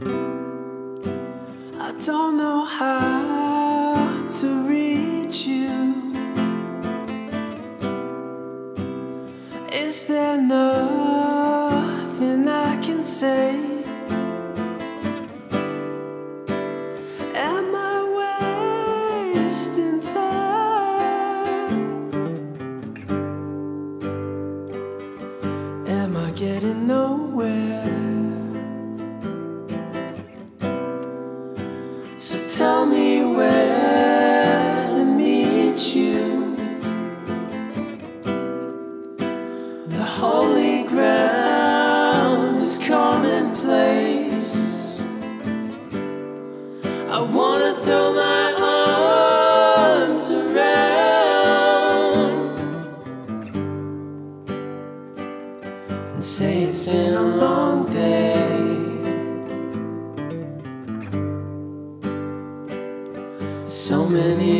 I don't know how to reach you. Is there nothing I can say? Am I wasting time? Am I getting So tell me where to meet you. The holy ground is commonplace. I wanna throw my arms around and say it's been a long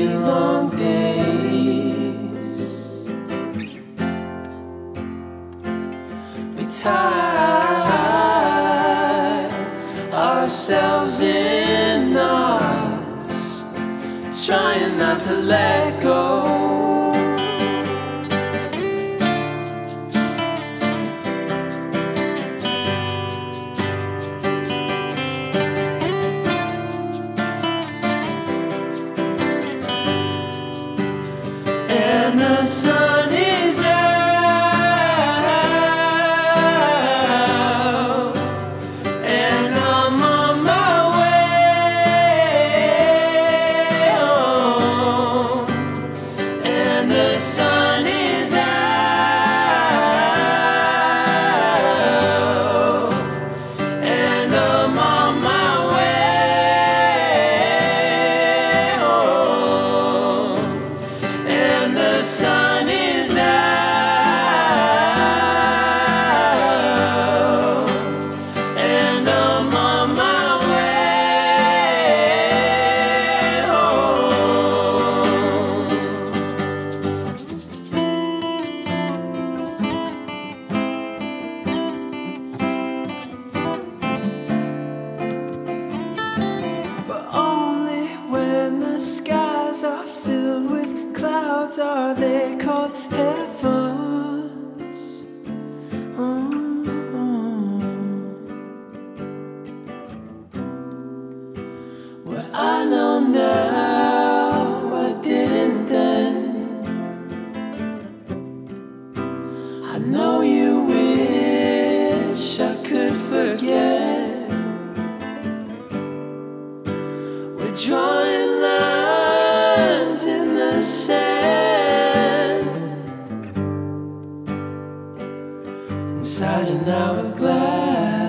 long days. We tie ourselves in knots, trying not to let go. Are they called heavens. Mm. What I know now, I didn't then. I know you wish I could forget. We're drawing lines in the sand. inside an hourglass.